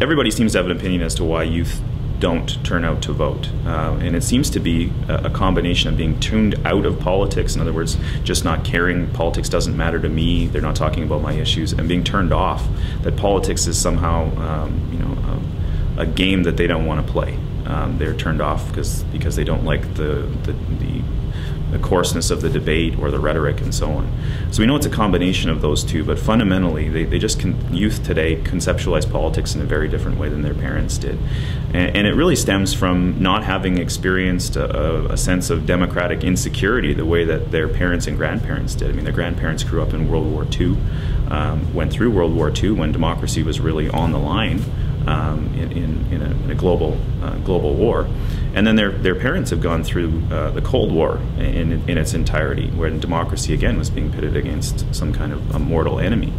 everybody seems to have an opinion as to why youth don't turn out to vote. Uh, and it seems to be a, a, combination of being tuned out of politics, in other words, just not caring, politics doesn't matter to me, they're not talking about my issues, and being turned off that politics is somehow, um, you know, a, a, game that they don't want to play. Um, they're turned off because because they don't like the, the, the the coarseness of the debate or the rhetoric and so on. So we know it's a combination of those two, but fundamentally, they, they just can, youth today conceptualize politics in a very different way than their parents did. And, and it really stems from not having experienced a, a, sense of democratic insecurity the way that their parents and grandparents did. I mean, their grandparents grew up in World War II, um, went through World War II when democracy was really on the line um, in, in, in, a, in, a, global uh, global war. And then their, their parents have gone through uh, the Cold War in, in its entirety, where democracy again was being pitted against some kind of a mortal enemy.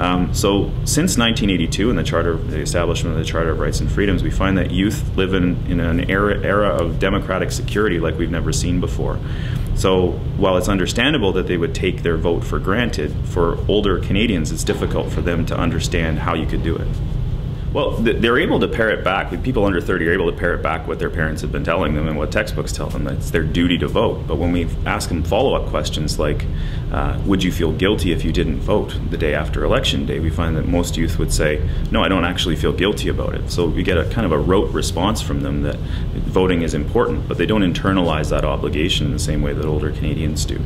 Um, so since 1982 and the charter, the establishment of the Charter of Rights and Freedoms, we find that youth live in, in an era, era of democratic security like we've never seen before. So while it's understandable that they would take their vote for granted, for older Canadians, it's difficult for them to understand how you could do it. Well, they're able to parrot back. People under 30 are able to parrot back what their parents have been telling them and what textbooks tell them. It's their duty to vote. But when we ask them follow up questions like, uh, would you feel guilty if you didn't vote the day after election day, we find that most youth would say, no, I don't actually feel guilty about it. So we get a kind of a rote response from them that voting is important, but they don't internalize that obligation in the same way that older Canadians do.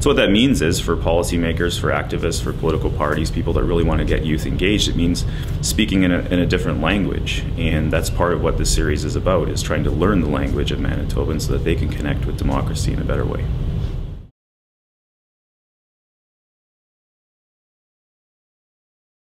So what that means is for policymakers, for activists, for political parties, people that really want to get youth engaged, it means speaking in a, in a different language. And that's part of what this series is about, is trying to learn the language of Manitobans so that they can connect with democracy in a better way.